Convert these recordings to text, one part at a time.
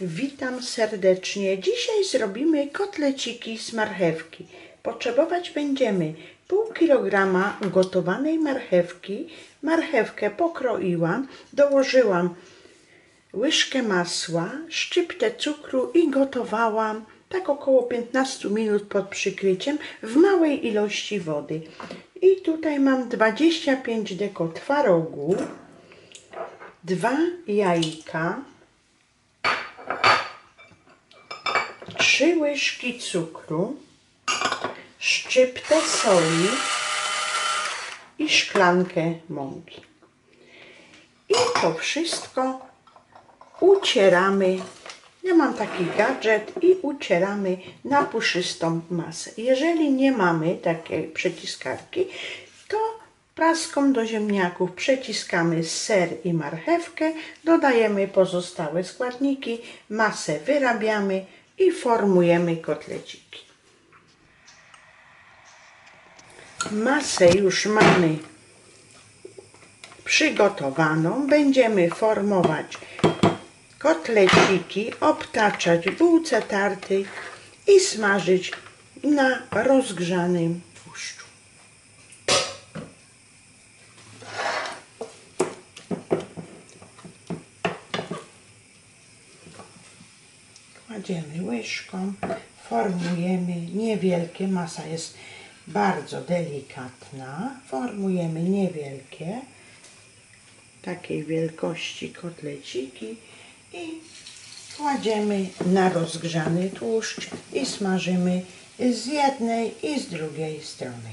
Witam serdecznie. Dzisiaj zrobimy kotleciki z marchewki. Potrzebować będziemy pół kilograma gotowanej marchewki. Marchewkę pokroiłam, dołożyłam łyżkę masła, szczyptę cukru i gotowałam tak około 15 minut pod przykryciem w małej ilości wody. I tutaj mam 25 deko twarogu, dwa jajka, trzy łyżki cukru, szczyptę soli i szklankę mąki. I to wszystko ucieramy. Ja mam taki gadżet i ucieramy na puszystą masę. Jeżeli nie mamy takiej przyciskarki, to praską do ziemniaków przeciskamy ser i marchewkę, dodajemy pozostałe składniki, masę wyrabiamy i formujemy kotleciki. Masę już mamy przygotowaną. Będziemy formować kotleciki, obtaczać w bułce tartej i smażyć na rozgrzanym tłuszczu. Kładziemy łyżką, formujemy niewielkie, masa jest bardzo delikatna, formujemy niewielkie, takiej wielkości kotleciki i kładziemy na rozgrzany tłuszcz i smażymy z jednej i z drugiej strony.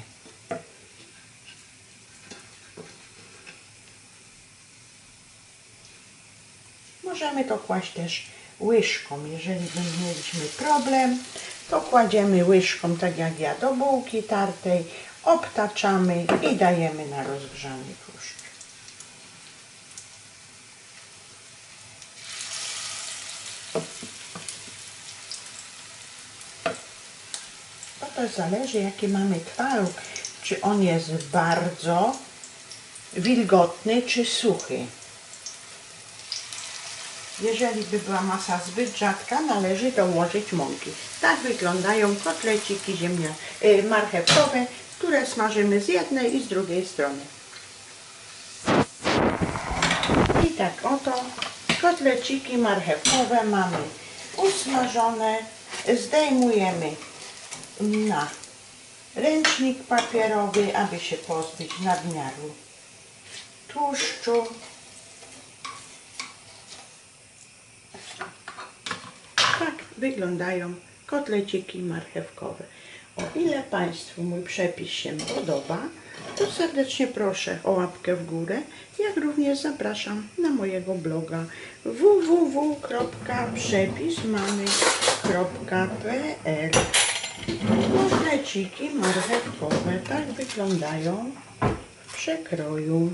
Możemy to kłaść też łyżką. Jeżeli mieliśmy problem, to kładziemy łyżką, tak jak ja, do bułki tartej, obtaczamy i dajemy na rozgrzany tłuszcz. To też zależy, jaki mamy twaróg. Czy on jest bardzo wilgotny, czy suchy. Jeżeli by była masa zbyt rzadka, należy dołożyć mąki. Tak wyglądają kotleciki ziemnia, y, marchewkowe, które smażymy z jednej i z drugiej strony. I tak oto kotleciki marchewkowe mamy usmażone. Zdejmujemy na ręcznik papierowy, aby się pozbyć nadmiaru tłuszczu. Tak wyglądają kotleciki marchewkowe. O ile Państwu mój przepis się podoba, to serdecznie proszę o łapkę w górę, jak również zapraszam na mojego bloga www.przepismamy.pl Kotleciki marchewkowe tak wyglądają w przekroju.